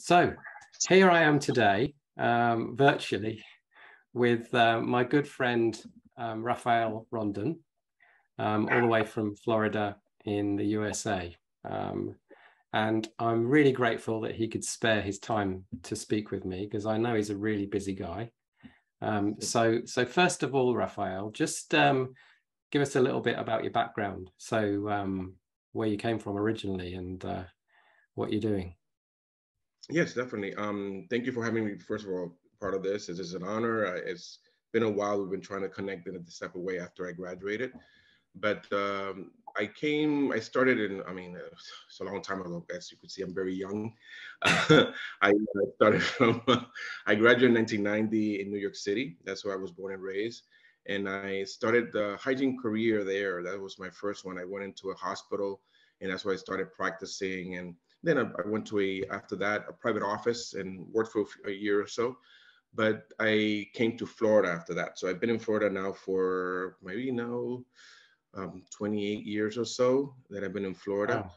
So here I am today, um, virtually, with uh, my good friend um, Rafael Rondon, um, all the way from Florida in the USA. Um, and I'm really grateful that he could spare his time to speak with me because I know he's a really busy guy. Um, so, so first of all, Rafael, just give us a little bit about your background. So, where you came from originally and uh, what you're doing. Yes, definitely. Um, thank you for having me. First of all, part of this. Is an honor. Uh, it's been a while. We've been trying to connect in a type way after I graduated, but um, I came. I started in. I mean, uh, it's a long time ago. As you can see, I'm very young. Uh, I started from. I graduated in 1990 in New York City. That's where I was born and raised. And I started the hygiene career there. That was my first one. I went into a hospital, and that's where I started practicing and then I, went to a after that a private office and worked for a year or so. But I came to Florida after that. So I've been in Florida now for maybe now um, 28 years or so that I've been in Florida. Wow.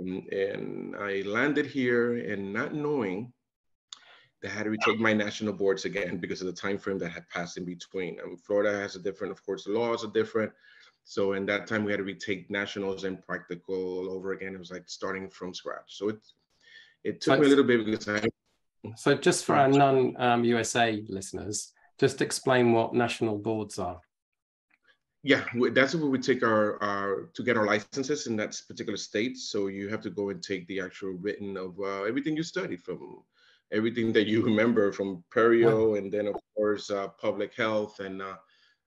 Um, and I landed here and not knowing that I had to retake my national boards again because of the time frame that had passed in between. Um, Florida has a different, of course, the laws are different. So in that time, we had to retake nationals and practical all over again. It was like starting from scratch. So it it took me a little bit because I. So just for our non-USA um, listeners, just explain what national boards are. Yeah, that's where we take our, our to get our licenses in that particular state. So you have to go and take the actual written of uh, everything you studied from everything that you remember from perio, and then of course uh, public health and uh,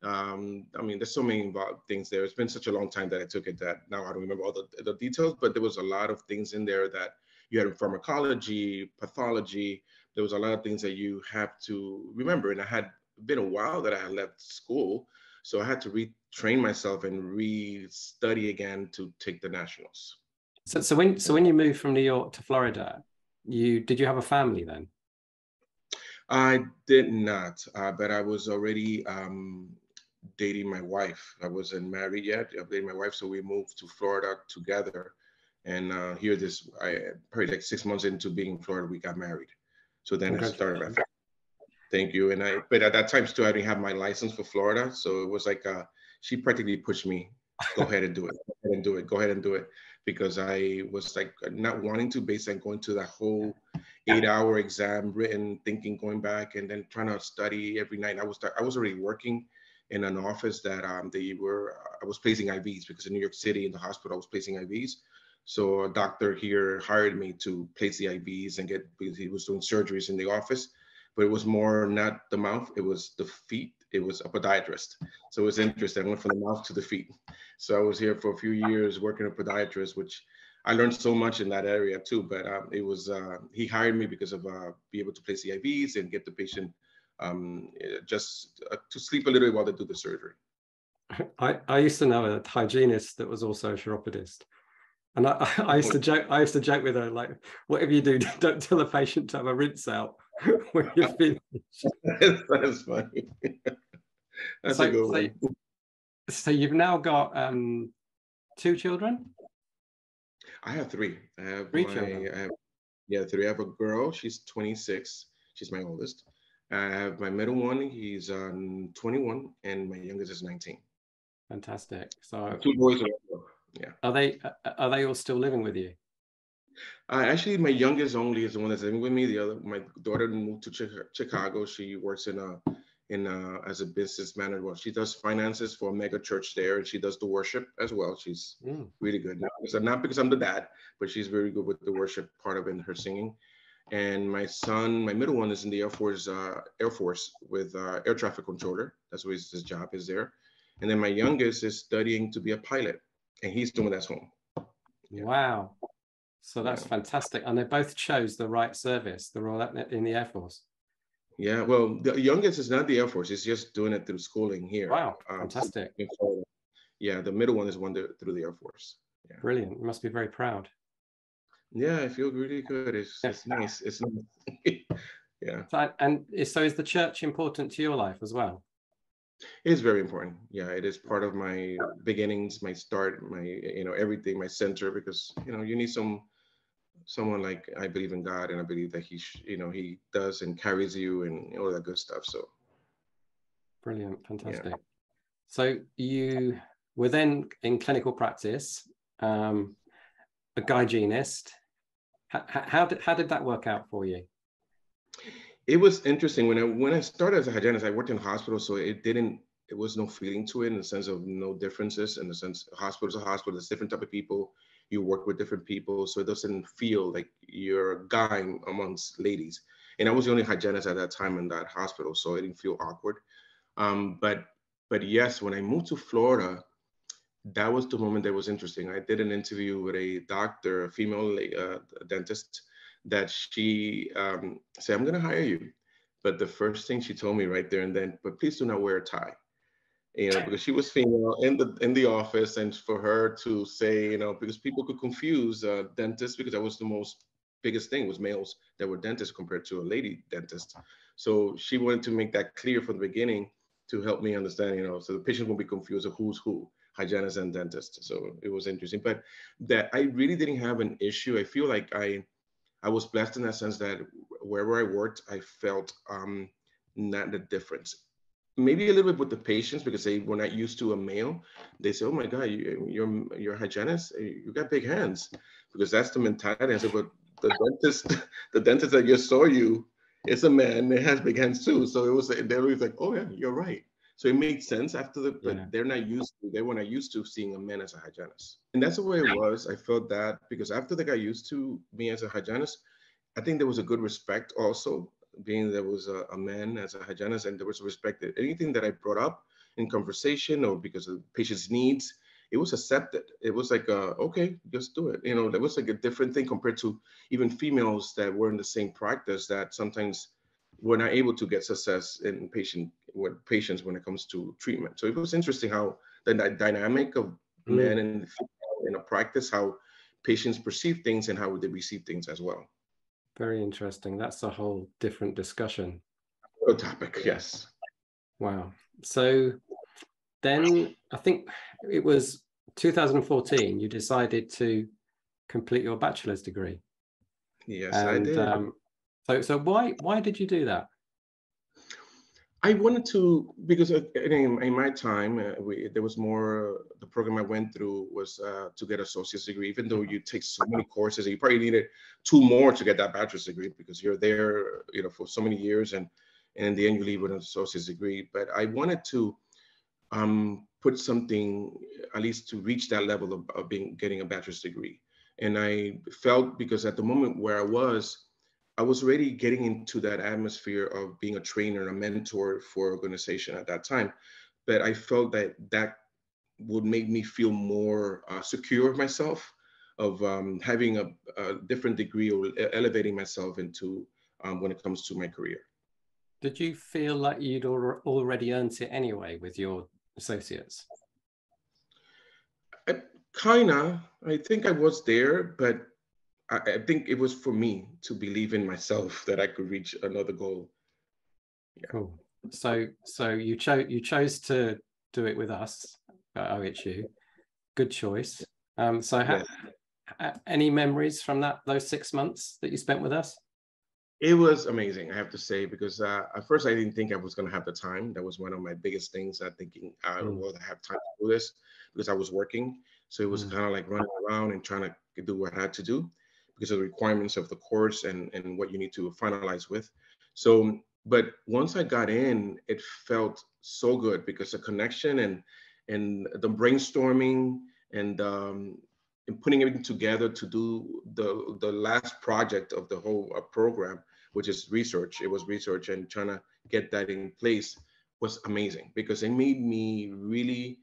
um, I mean, there's so many things there. It's been such a long time that I took it that now I don't remember all the, the details, but there was a lot of things in there that you had in pharmacology, pathology. There was a lot of things that you have to remember. And I had been a while that I had left school. So I had to retrain myself and re-study again to take the nationals. So, so when so when you moved from New York to Florida, you did you have a family then? I did not, uh, but I was already um, dating my wife. I wasn't married yet. I dated my wife, so we moved to Florida together. And uh, here, this I probably like six months into being in Florida, we got married. So then I started. Thank you. And I, but at that time still, I didn't have my license for Florida, so it was like uh, she practically pushed me, go ahead and do it, go ahead and do it, go ahead and do it, because I was like not wanting to, based on going to that whole eight-hour exam, written, thinking, going back, and then trying to study every night. I was I was already working in an office that um, they were, I was placing IVs because in New York City in the hospital, I was placing IVs. So a doctor here hired me to place the IVs and get, because he was doing surgeries in the office, but it was more not the mouth, it was the feet. It was a podiatrist. So it was interesting. I went from the mouth to the feet. So I was here for a few years working a podiatrist, which I learned so much in that area too. But um, it was, uh, he hired me because of uh, be able to place the IVs and get the patient um, eh, just uh, to sleep a little bit while they do the surgery. I, I used to know a hygienist that was also a chiropodist. And I, I used to joke, I used to joke with her, like, whatever you do, don't tell the patient to have a rinse out when you're finished. That's funny. That's so, a good one. So, so you've now got um, two children? I have three. I have three my, children. I have, yeah, three. I have a girl. She's 26. She's my oldest. I have my middle one, he's um, 21, and my youngest is 19. Fantastic. So two boys. Yeah. Are they are they all still living with you? Uh, actually, my youngest only is the one that's living with me. The other, my daughter moved to Chicago. She works in a in a, as a business manager. Well, she does finances for a mega church there, and she does the worship as well. She's mm. really good. Not because, not because I'm the dad, but she's very good with the worship part of it and her singing and my son, my middle one, is in the Air Force, uh, Air Force with uh, air traffic controller. That's what his, his, job is there. And then my youngest is studying to be a pilot, and he's doing that home. Yeah. Wow, so that's yeah. fantastic. And they both chose the right service. They're all in the Air Force. Yeah, well, the youngest is not the Air Force. He's just doing it through schooling here. Wow, um, fantastic. Yeah, the middle one is one through the Air Force. Yeah. Brilliant. You must be very proud. Yeah, I feel really good. It's, it's nice. It's nice. yeah. So, and so is the church important to your life as well? It is very important. Yeah, it is part of my beginnings, my start, my you know everything, my center. Because you know you need some someone like I believe in God and I believe that he, you know, he does and carries you and all that good stuff. So brilliant, fantastic. Yeah. So you were then in clinical practice, um, a hygienist. How, did how did that work out for you? It was interesting when I when I started as a hygienist. I worked in hospital, so it didn't. It was no feeling to it in the sense of no differences. In the sense, hospital is a hospital. There's different type of people you work with different people, so it doesn't feel like you're a guy amongst ladies. And I was the only hygienist at that time in that hospital, so it didn't feel awkward. Um, but but yes, when I moved to Florida, that was the moment that was interesting. I did an interview with a doctor, a female uh, dentist, that she um, said, "I'm going to hire you." But the first thing she told me right there and then, but please do not wear a tie you know, because she was female in the in the office, and for her to say, you know, because people could confuse uh, dentists because that was the most biggest thing was males that were dentists compared to a lady dentist. So she wanted to make that clear from the beginning to help me understand, you know, so the patient won't be confused of who's who, hygienist and dentist. So it was interesting, but that I really didn't have an issue. I feel like I I was blessed in that sense that wherever I worked, I felt um, not the difference maybe a little bit with the patients because they were not used to a male. They say, "Oh my God, you, you're you're a hygienist. You got big hands," because that's the mentality. I said, "But the dentist, the dentist that just saw you, is a man. It has big hands too." So it was they were like, "Oh yeah, you're right." So it made sense after the, but yeah. they're not used to. They were not used to seeing a man as a hygienist, and that's the way it was. I felt that because after they got used to me as a hygienist, I think there was a good respect also being there was a, a, man as a hygienist and there was respect that anything that I brought up in conversation or because of patient's needs, it was accepted. It was like, uh, okay, just do it. You know, that was like a different thing compared to even females that were in the same practice that sometimes were not able to get success in patient with patients when it comes to treatment. So it was interesting how the dynamic of mm. men and in a practice, how patients perceive things and how they receive things as well. Very interesting. That's a whole different discussion. A topic, yes. Wow. So then I think it was 2014 you decided to complete your bachelor's degree. Yes, and, I did. Um, so so why why did you do that? I wanted to because in, in my time uh, we, there was more. Uh, the program I went through was uh, to get a associate's degree. Even though you take so many courses, you probably needed two more to get that bachelor's degree because you're there, you know, for so many years, and and in the end you leave with an associate's degree. But I wanted to um, put something at least to reach that level of, of being getting a bachelor's degree. And I felt because at the moment where I was, I was already getting into that atmosphere of being a trainer, a mentor for organization at that time. But I felt that that would make me feel more uh, secure of myself, of um, having a, a, different degree or elevating myself into um, when it comes to my career. Did you feel like you'd al- already earned it anyway with your associates? Kinda. I think I was there, but I, I, think it was for me to believe in myself that I could reach another goal. Yeah. Cool. So so you chose you chose to do it with us at OHU. Good choice. Um, so ha- yeah. any memories from that those six months that you spent with us? It was amazing, I have to say, because uh, at first I didn't think I was going to have the time. That was one of my biggest things. I thinking I don't mm. will have time to do this because I was working. So it was mm. kind of like running around and trying to do what I had to do because of the requirements of the course and, and what you need to finalize with. So, but once I got in, it felt so good because the connection and and the brainstorming and um, and putting everything together to do the the last project of the whole uh, program, which is research. It was research and trying to get that in place was amazing because it made me really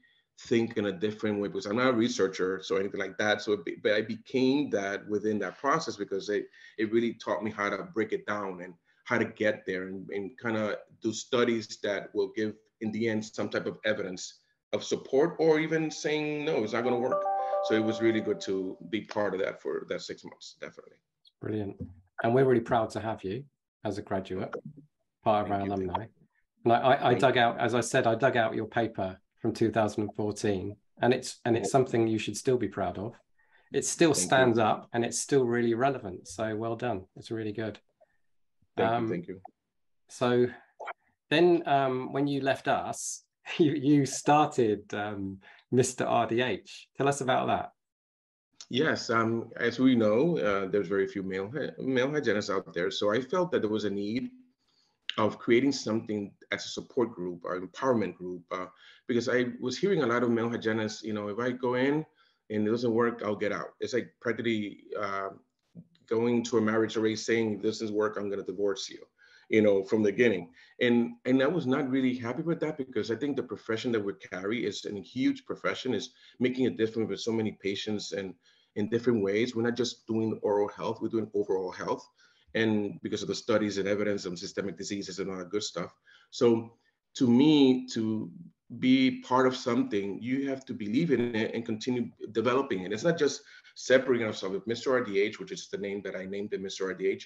think in a different way because I'm not a researcher so anything like that. So, it, but I became that within that process because it it really taught me how to break it down and how to get there and, and kind of do studies that will give in the end some type of evidence of support or even saying no, it's not going to work. So it was really good to be part of that for that six months, definitely. Brilliant, and we're really proud to have you as a graduate, part of our alumni. And I, I, I dug out, as I said, I dug out your paper from 2014 and it's and it's something you should still be proud of it still thank stands you. up and it's still really relevant. So well done. It's really good. Thank um, you. Thank you. So then um, when you left us, you, you started um, Mr. RDH. Tell us about that. Yes, um, as we know, uh, there's very few male male hygienists out there. So I felt that there was a need of creating something as a support group or empowerment group uh, because I was hearing a lot of male hygienists. You know, if I go in and it doesn't work, I'll get out. It's like practically uh, going to a marriage already saying, "This doesn't work, I'm going to divorce you." you know, from the beginning. And and I was not really happy with that because I think the profession that we carry is a huge profession, is making a difference with so many patients and in different ways. We're not just doing oral health, we're doing overall health. And because of the studies and evidence of systemic diseases and all that good stuff. So to me, to be part of something, you have to believe in it and continue developing it. It's not just separating ourselves with Mr. RDH, which is the name that I named it, Mr. RDH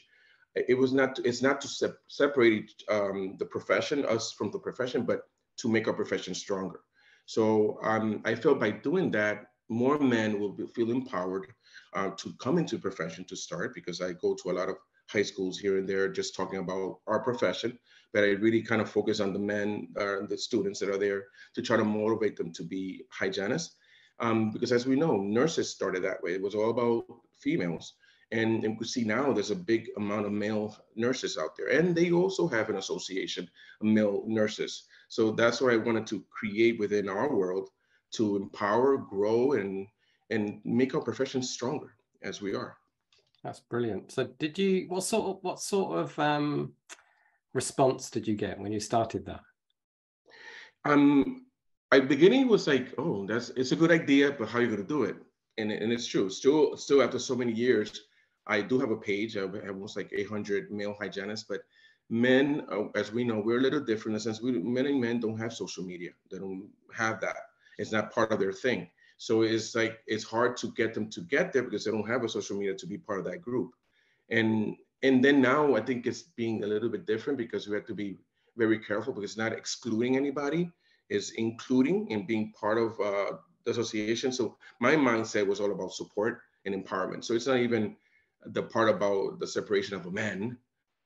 it was not it's not to se- separate um, the profession us from the profession but to make our profession stronger so um, i felt by doing that more men will be, feel empowered uh, to come into profession to start because i go to a lot of high schools here and there just talking about our profession but i really kind of focus on the men uh, the students that are there to try to motivate them to be hygienists um, because as we know nurses started that way it was all about females and, and we see now there's a big amount of male nurses out there. And they also have an association of male nurses. So that's what I wanted to create within our world to empower, grow, and and make our profession stronger as we are. That's brilliant. So did you what sort of what sort of um, response did you get when you started that? Um at beginning it was like, oh, that's it's a good idea, but how are you gonna do it? And, and it's true. Still, still after so many years, I do have a page. I have almost like 800 male hygienists, but men, uh, as we know, we're a little different in the sense we men and men don't have social media. They don't have that. It's not part of their thing. So it's like it's hard to get them to get there because they don't have a social media to be part of that group. And and then now I think it's being a little bit different because we have to be very careful because it's not excluding anybody, it's including and being part of uh, the association. So my mindset was all about support and empowerment. So it's not even the part about the separation of a man.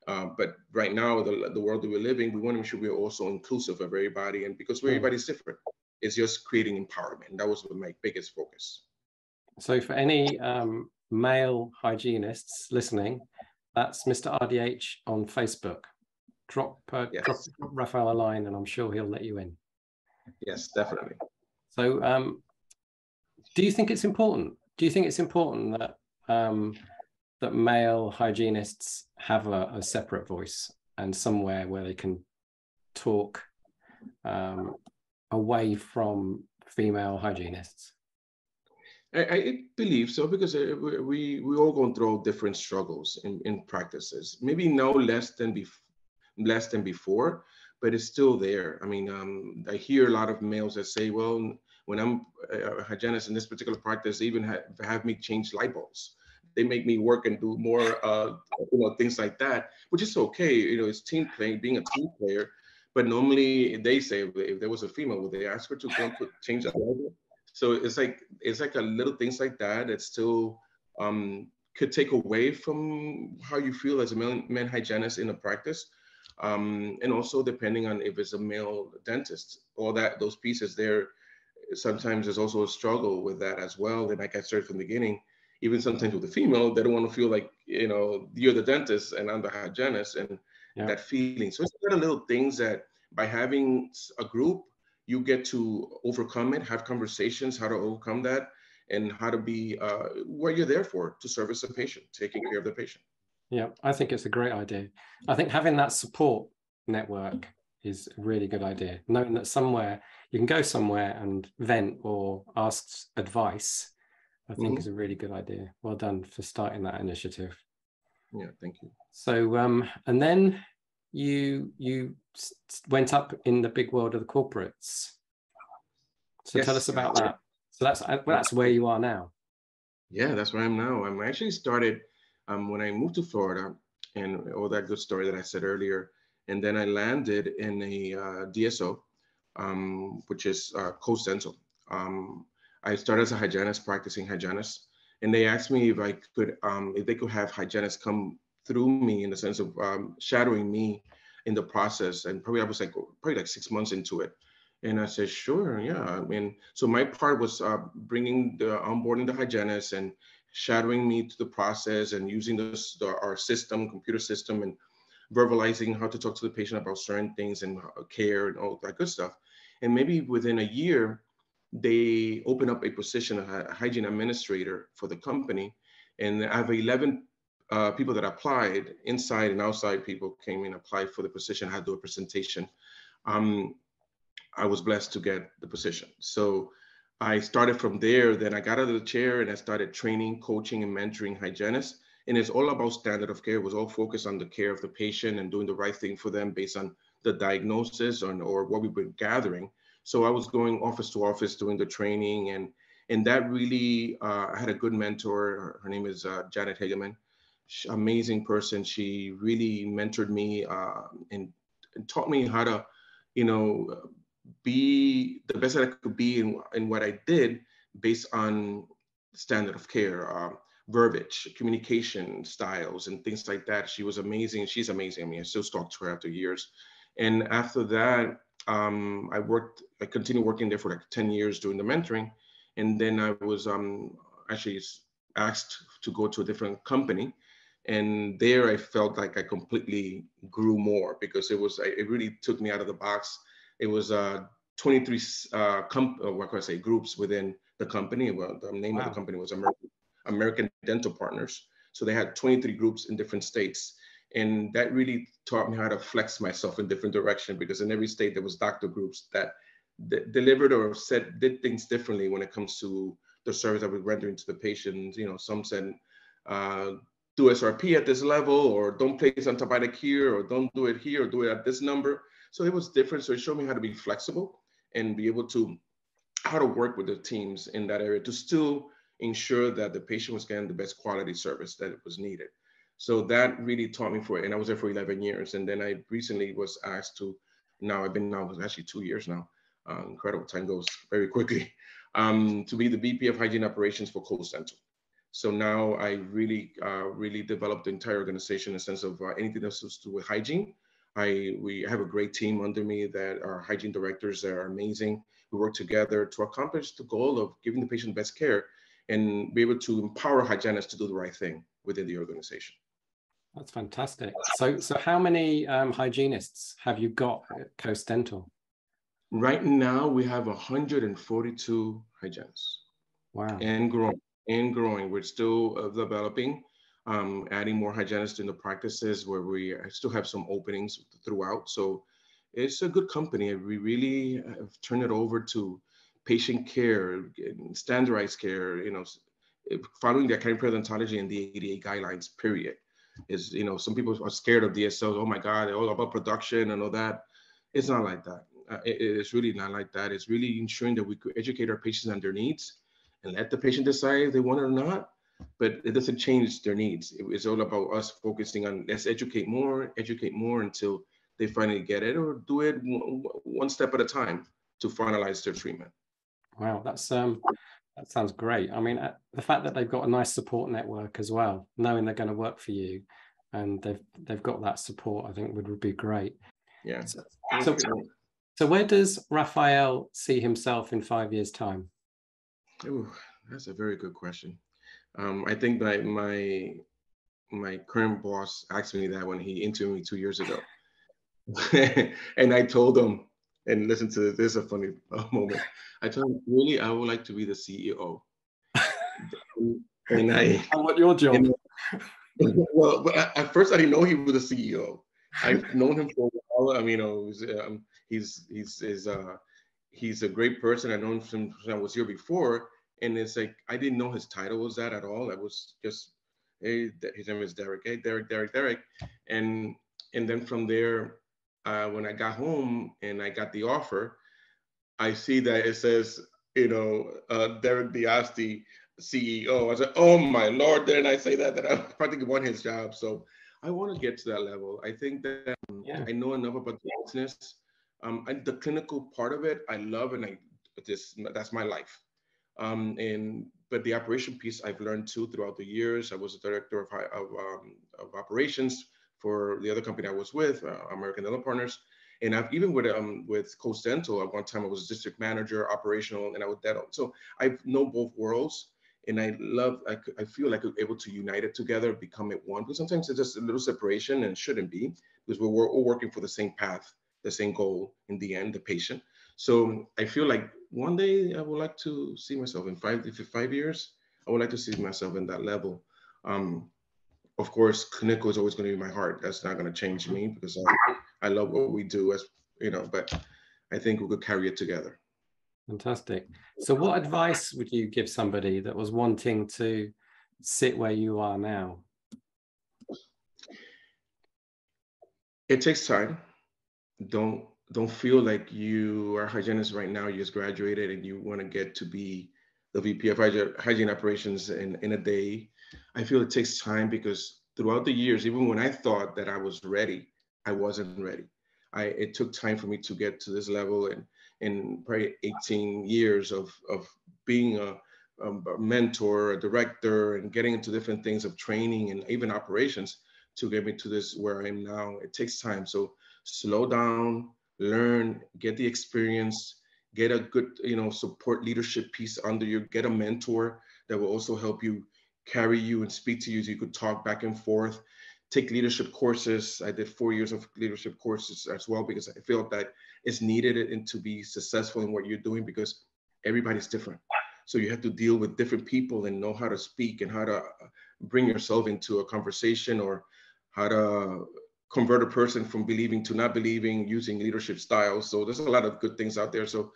Uh, but right now, the, the world that we're living, we want to make sure we're also inclusive of everybody. And because mm. everybody's different, it's just creating empowerment. That was my biggest focus. So, for any um, male hygienists listening, that's Mr. RDH on Facebook. Drop, uh, yes. drop Rafael a line, and I'm sure he'll let you in. Yes, definitely. So, um, do you think it's important? Do you think it's important that um, that male hygienists have a, a separate voice and somewhere where they can talk um, away from female hygienists? I, I, believe so because uh, we we all go through different struggles in, in practices. Maybe no less than bef- less than before, but it's still there. I mean, um, I hear a lot of males that say, "Well, when I'm a hygienist in this particular practice, even have, have me change light bulbs." they make me work and do more, uh, you know, things like that, which is okay. You know, it's team playing, being a team player. But normally they say if there was a female, would they ask her to come put, change that level? So it's like it's like a little things like that that still um, could take away from how you feel as a man, man hygienist in a practice. Um, and also depending on if it's a male dentist, all that those pieces there, sometimes there's also a struggle with that as well. And like I started from the beginning, even sometimes with the female, they don't want to feel like, you know, you're the dentist and I'm the hygienist and yeah. that feeling. So it's a lot of little things that by having a group, you get to overcome it, have conversations, how to overcome that, and how to be uh, what you're there for to service a patient, taking care of the patient. Yeah, I think it's a great idea. I think having that support network is a really good idea. Knowing that somewhere you can go somewhere and vent or ask advice I think mm-hmm. is a really good idea. Well done for starting that initiative. Yeah, thank you. So, um, and then you you went up in the big world of the corporates. So yes, tell us about that. So that's uh, well, that's where you are now. Yeah, that's where I'm now. I'm actually started um, when I moved to Florida, and all that good story that I said earlier, and then I landed in a uh, DSO, um, which is uh, Coast Dental. Um, I started as a hygienist, practicing hygienist, and they asked me if I could, um, if they could have hygienists come through me in the sense of um, shadowing me in the process. And probably I was like probably like six months into it. And I said, sure, yeah. I mean, so my part was uh, bringing the onboarding the hygienist and shadowing me to the process and using this, the, our system, computer system, and verbalizing how to talk to the patient about certain things and care and all that good stuff. And maybe within a year, they open up a position, a hygiene administrator for the company. And I have 11 uh, people that applied, inside and outside people came in, applied for the position, had to do a presentation. Um, I was blessed to get the position. So I started from there. Then I got out of the chair and I started training, coaching, and mentoring hygienists. And it's all about standard of care. It was all focused on the care of the patient and doing the right thing for them based on the diagnosis or, or what we've been gathering. So I was going office to office doing the training, and and that really uh, I had a good mentor. Her name is uh, Janet Hageman. Amazing person. She really mentored me uh, and, and, taught me how to, you know, be the best that I could be in, in what I did based on standard of care, uh, verbiage, communication styles, and things like that. She was amazing. She's amazing. I mean, I still talk to her after years. And after that, um, I worked, I continued working there for like 10 years doing the mentoring. And then I was um, actually asked to go to a different company. And there I felt like I completely grew more because it was, it really took me out of the box. It was uh, 23, uh, comp- uh, what can I say, groups within the company. Well, the name wow. of the company was American, American Dental Partners. So they had 23 groups in different states and that really taught me how to flex myself in different direction because in every state there was doctor groups that delivered or said did things differently when it comes to the service that we're rendering to the patients. you know some said uh, do srp at this level or don't place antibiotic here or don't do it here or do it at this number. So it was different. So it showed me how to be flexible and be able to how to work with the teams in that area to still ensure that the patient was getting the best quality service that it was needed so that really taught me for it. And I was there for 11 years. And then I recently was asked to, now I've been now actually two years now. Uh, incredible, time goes very quickly. Um, to be the VP of Hygiene Operations for Coast Dental. So now I really, uh, really developed the entire organization in the sense of uh, anything that's to do with hygiene. I we have a great team under me that are hygiene directors that are amazing. We work together to accomplish the goal of giving the patient best care and be able to empower hygienists to do the right thing within the organization. That's fantastic. So, so how many um, hygienists have you got at Coast Dental? Right now, we have 142 hygienists. Wow. And growing, and growing. We're still uh, developing, um, adding more hygienists in the practices where we still have some openings throughout. So it's a good company. We really have turned it over to patient care, standardized care, you know, following the academic periodontology and the ADA guidelines, period is you know some people are scared of DSOs. Oh my God, they're all about production and all that. It's not like that. Uh, it, it's really not like that. It's really ensuring that we could educate our patients on their needs and let the patient decide if they want it or not. But it doesn't change their needs. It, it's all about us focusing on let's educate more, educate more until they finally get it, or do it one step at a time to finalize their treatment. Wow, that's um, that sounds great. I mean, uh, the fact that they've got a nice support network as well, knowing they're going to work for you, and they've they've got that support, I think would, would be great. Yeah. So, so, so, where does Rafael see himself in five years' time? Oh, that's a very good question. Um, I think my my my current boss asked me that when he interviewed me two years ago, and I told him and listen to this. This is a funny moment. I told him, really, I would like to be the CEO. and I. I want your job. And, well, at first I didn't know he was the CEO. I've known him for a while. I mean, you know, um, he's he's he's uh he's a great person. I know him since I was here before, and it's like I didn't know his title was that at all. I was just hey, his name is Derek. Hey, Derek, Derek, Derek, and and then from there, uh, when I got home and I got the offer, I see that it says, you know, uh, Derek Diasti, CEO. I said, oh my Lord, didn't I say that? That I practically won his job. So I want to get to that level. I think that um, yeah. I know enough about the business. Um, and the clinical part of it, I love, and I just that's my life. Um, and but the operation piece I've learned too throughout the years. I was a director of, of, um, of operations for the other company I was with, uh, American Dental Partners. And I've even with um, with Coast Dental at one time I was a district manager, operational, and I was dental. So I know both worlds, and I love. I, I feel like I'm able to unite it together, become it one. But sometimes it's just a little separation, and shouldn't be because we're, we're all working for the same path, the same goal in the end, the patient. So I feel like one day I would like to see myself in five, if five years, I would like to see myself in that level. Um, of course, clinical is always going to be my heart. That's not going to change me because I, I love what we do as, you know, but I think we could carry it together. Fantastic. So what advice would you give somebody that was wanting to sit where you are now? It takes time. Don't don't feel like you are a hygienist right now. You just graduated and you want to get to be the VP of hygiene operations in, in a day. I feel it takes time because throughout the years, even when I thought that I was ready, I wasn't ready. I it took time for me to get to this level and in probably 18 years of of being a, a mentor, a director, and getting into different things of training and even operations to get me to this where I am now. It takes time. So slow down, learn, get the experience, get a good, you know, support leadership piece under you, get a mentor that will also help you carry you and speak to you so you could talk back and forth. Take leadership courses. I did four years of leadership courses as well because I feel that it's needed and to be successful in what you're doing because everybody's different. So you have to deal with different people and know how to speak and how to uh, bring yourself into a conversation or how to convert a person from believing to not believing using leadership styles. So there's a lot of good things out there. So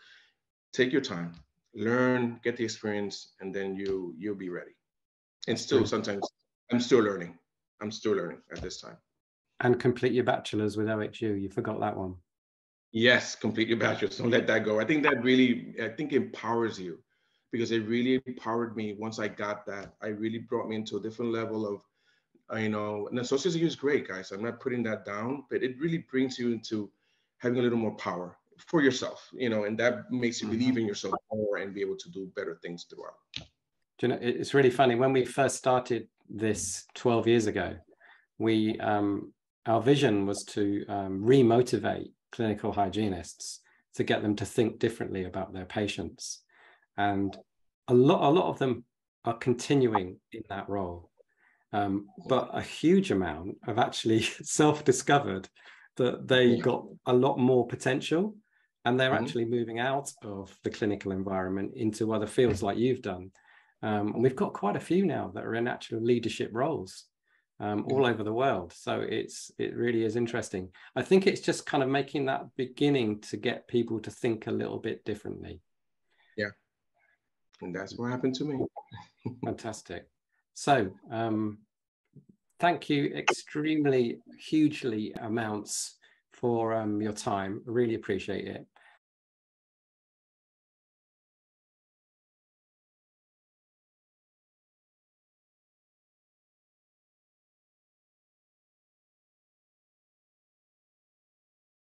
take your time, learn, get the experience, and then you you'll be ready. And still sometimes I'm still learning. I'm still learning at this time. And complete your bachelor's with OHU. You forgot that one. Yes, complete your bachelor's. Don't let that go. I think that really, I think empowers you because it really empowered me once I got that. I really brought me into a different level of you know, and associate's degree is great, guys. I'm not putting that down, but it really brings you into having a little more power for yourself, you know, and that makes you believe mm-hmm. in yourself more and be able to do better things throughout. Do you know, it's really funny when we first started this 12 years ago. We um, our vision was to um, remotivate clinical hygienists to get them to think differently about their patients, and a lot a lot of them are continuing in that role um, but a huge amount have actually self-discovered that they got a lot more potential and they're mm-hmm. actually moving out of the clinical environment into other fields like you've done um, and we've got quite a few now that are in actual leadership roles um, all over the world. So it's it really is interesting. I think it's just kind of making that beginning to get people to think a little bit differently. Yeah. And that's what happened to me. Fantastic. So, um, thank you extremely, hugely amounts for um, your time. Really appreciate it.